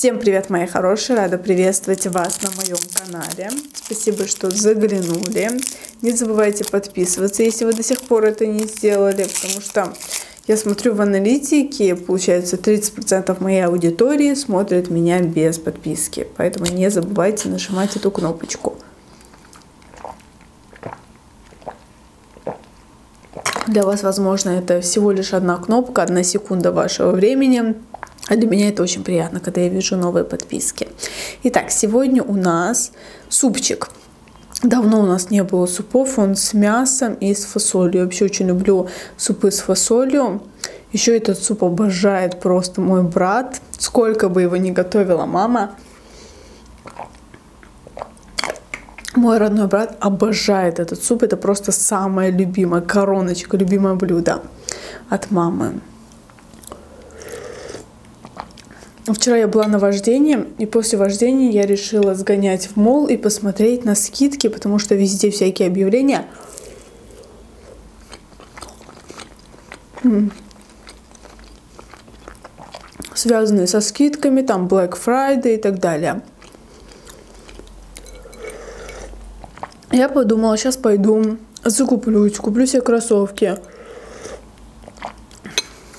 Всем привет, мои хорошие! Рада приветствовать вас на моем канале. Спасибо, что заглянули. Не забывайте подписываться, если вы до сих пор это не сделали, потому что я смотрю в аналитике, получается 30% моей аудитории смотрят меня без подписки. Поэтому не забывайте нажимать эту кнопочку. Для вас, возможно, это всего лишь одна кнопка, одна секунда вашего времени. А для меня это очень приятно, когда я вижу новые подписки. Итак, сегодня у нас супчик. Давно у нас не было супов, он с мясом и с фасолью. Я вообще очень люблю супы с фасолью. Еще этот суп обожает просто мой брат. Сколько бы его ни готовила мама, Мой родной брат обожает этот суп. Это просто самое любимое, короночка, любимое блюдо от мамы. Вчера я была на вождении, и после вождения я решила сгонять в мол и посмотреть на скидки, потому что везде всякие объявления. Связанные со скидками, там Black Friday и так далее. Я подумала, сейчас пойду закуплюсь, куплю себе кроссовки.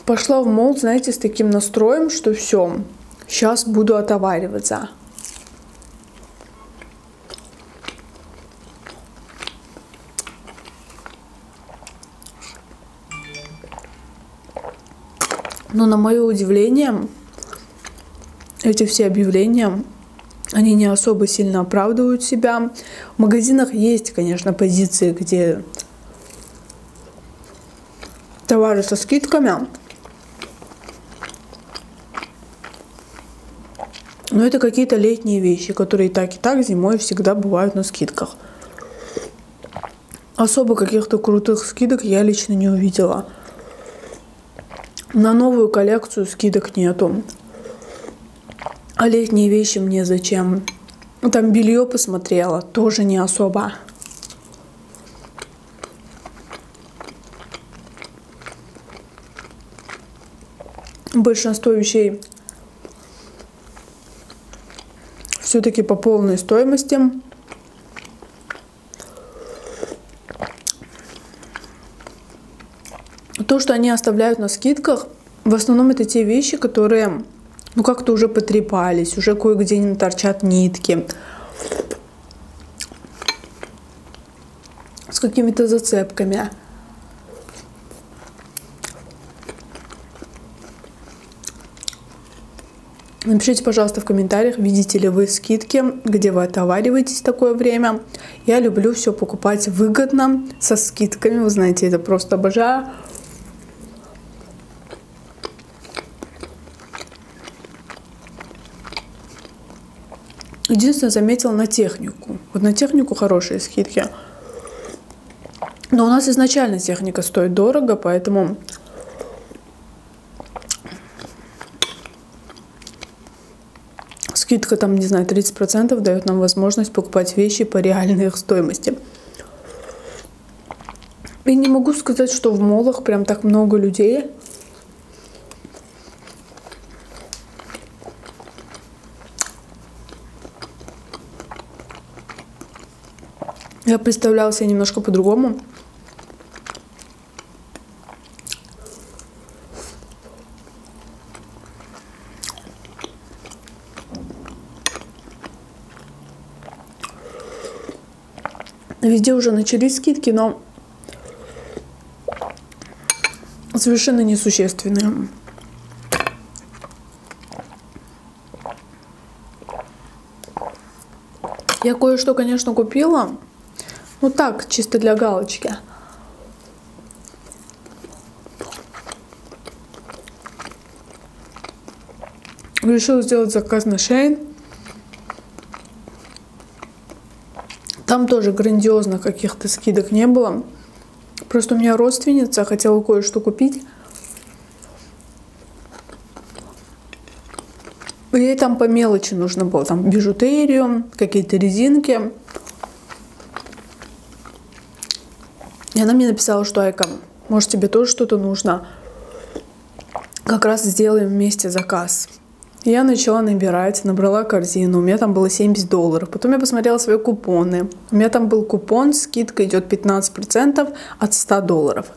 Пошла в мол, знаете, с таким настроем, что все, сейчас буду отовариваться. Но на мое удивление, эти все объявления они не особо сильно оправдывают себя. В магазинах есть, конечно, позиции, где товары со скидками. Но это какие-то летние вещи, которые и так и так зимой всегда бывают на скидках. Особо каких-то крутых скидок я лично не увидела. На новую коллекцию скидок нету. А летние вещи мне зачем? Там белье посмотрела, тоже не особо. Большинство вещей все-таки по полной стоимости. То, что они оставляют на скидках, в основном это те вещи, которые ну как-то уже потрепались, уже кое-где не торчат нитки. С какими-то зацепками. Напишите, пожалуйста, в комментариях, видите ли вы скидки, где вы отовариваетесь такое время. Я люблю все покупать выгодно, со скидками. Вы знаете, это просто обожаю. Единственное, заметила на технику. Вот на технику хорошие скидки. Но у нас изначально техника стоит дорого, поэтому скидка там, не знаю, 30% дает нам возможность покупать вещи по реальной их стоимости. И не могу сказать, что в молах прям так много людей. Я представляла себе немножко по-другому. Везде уже начались скидки, но совершенно несущественные. Я кое-что, конечно, купила. Ну так, чисто для галочки. Решил сделать заказ на Шейн. Там тоже грандиозно каких-то скидок не было. Просто у меня родственница хотела кое-что купить. Ей там по мелочи нужно было. Там бижутерию, какие-то резинки. И она мне написала, что Айка, может тебе тоже что-то нужно? Как раз сделаем вместе заказ. Я начала набирать, набрала корзину, у меня там было 70 долларов. Потом я посмотрела свои купоны. У меня там был купон, скидка идет 15% от 100 долларов.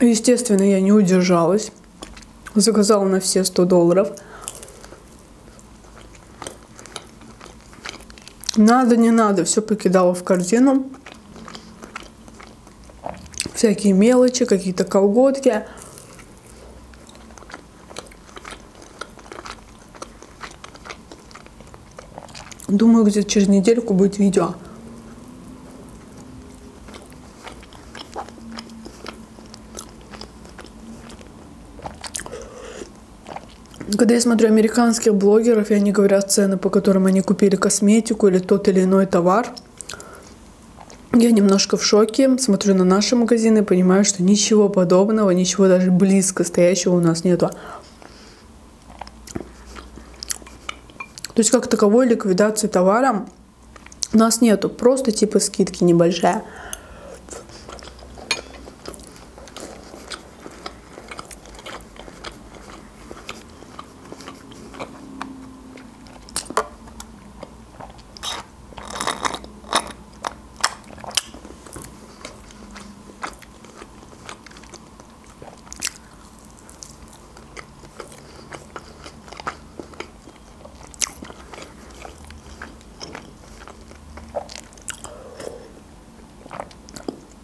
Естественно, я не удержалась. Заказала на все 100 долларов. Надо, не надо, все покидала в корзину. Всякие мелочи, какие-то колготки. Думаю, где-то через недельку будет видео. Когда я смотрю американских блогеров, и они говорят цены, по которым они купили косметику или тот или иной товар, я немножко в шоке, смотрю на наши магазины, понимаю, что ничего подобного, ничего даже близко стоящего у нас нету. То есть как таковой ликвидации товара у нас нету, просто типа скидки небольшая.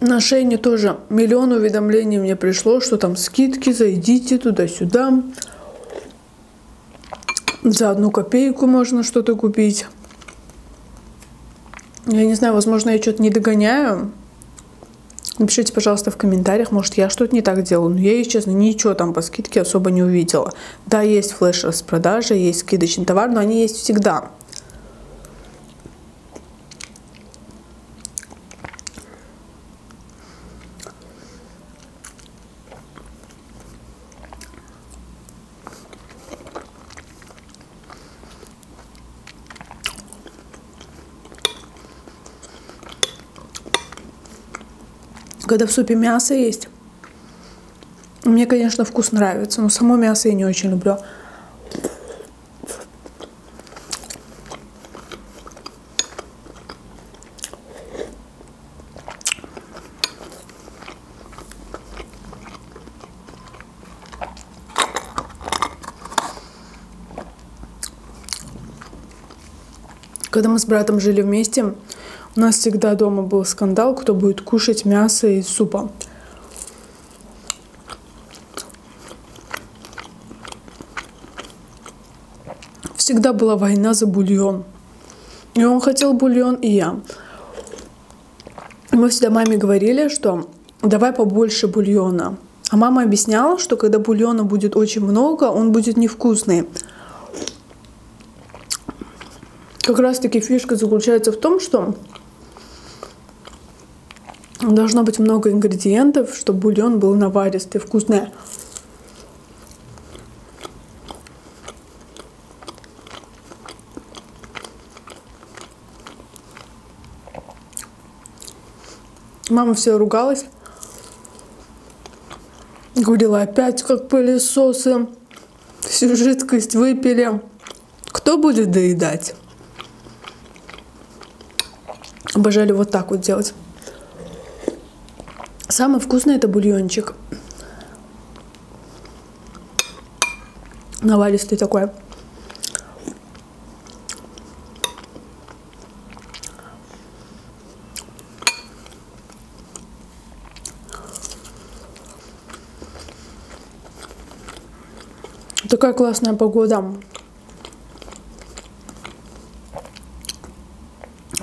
На Шейне тоже миллион уведомлений мне пришло, что там скидки, зайдите туда-сюда. За одну копейку можно что-то купить. Я не знаю, возможно, я что-то не догоняю. Напишите, пожалуйста, в комментариях, может, я что-то не так делаю. Но я, если честно, ничего там по скидке особо не увидела. Да, есть флеш-распродажи, есть скидочный товар, но они есть всегда. Когда в супе мясо есть, мне, конечно, вкус нравится, но само мясо я не очень люблю. Когда мы с братом жили вместе, у нас всегда дома был скандал, кто будет кушать мясо из супа. Всегда была война за бульон. И он хотел бульон, и я. Мы всегда маме говорили, что давай побольше бульона. А мама объясняла, что когда бульона будет очень много, он будет невкусный. Как раз таки фишка заключается в том, что Должно быть много ингредиентов, чтобы бульон был наваристый, вкусный. Мама все ругалась. Говорила, опять как пылесосы всю жидкость выпили. Кто будет доедать? Обожали вот так вот делать. Самый вкусный это бульончик. Навалистый такой. Такая классная погода.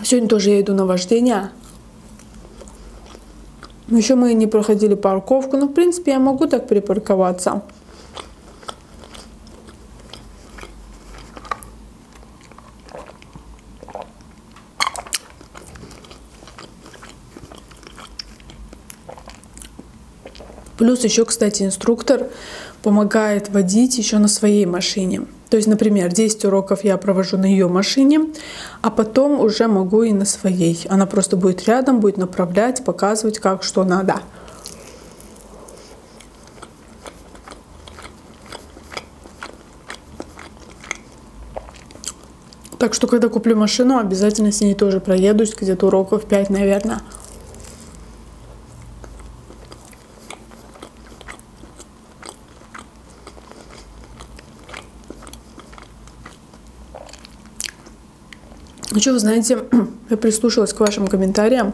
Сегодня тоже я иду на вождение. Еще мы не проходили парковку, но в принципе я могу так припарковаться. Плюс еще, кстати, инструктор помогает водить еще на своей машине. То есть, например, 10 уроков я провожу на ее машине, а потом уже могу и на своей. Она просто будет рядом, будет направлять, показывать, как, что надо. Так что, когда куплю машину, обязательно с ней тоже проедусь, где-то уроков 5, наверное. Ну что, вы знаете, я прислушалась к вашим комментариям.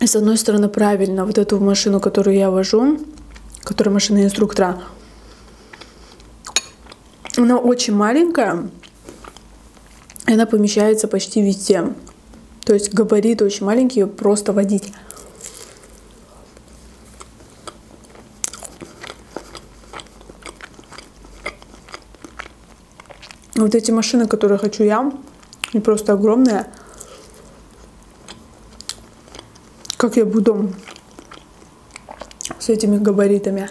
И с одной стороны, правильно, вот эту машину, которую я вожу, которая машина инструктора, она очень маленькая, и она помещается почти везде. То есть габарит очень маленький, ее просто водить. Вот эти машины, которые хочу я, они просто огромные. Как я буду с этими габаритами?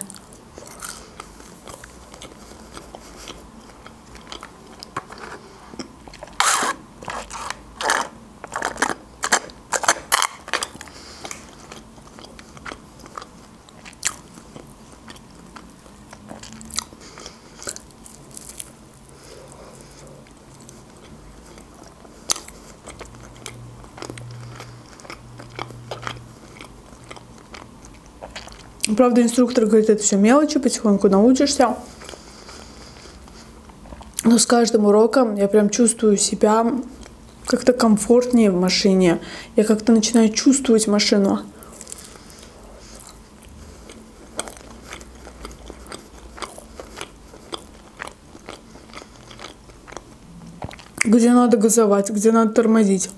Правда, инструктор говорит, это все мелочи, потихоньку научишься. Но с каждым уроком я прям чувствую себя как-то комфортнее в машине. Я как-то начинаю чувствовать машину. Где надо газовать, где надо тормозить.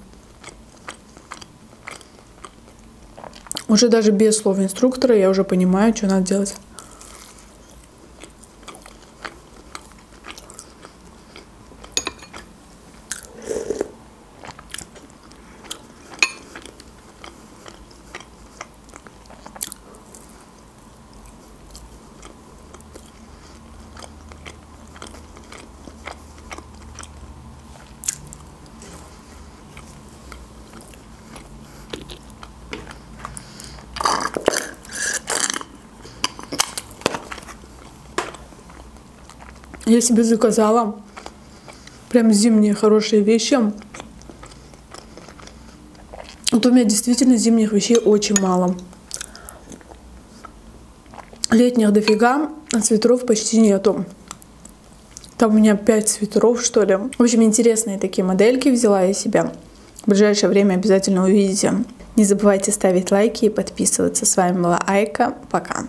Уже даже без слов инструктора я уже понимаю, что надо делать. Я себе заказала прям зимние хорошие вещи. Вот у меня действительно зимних вещей очень мало. Летних дофига, а свитеров почти нету. Там у меня 5 свитеров, что ли. В общем, интересные такие модельки взяла я себе. В ближайшее время обязательно увидите. Не забывайте ставить лайки и подписываться. С вами была Айка. Пока.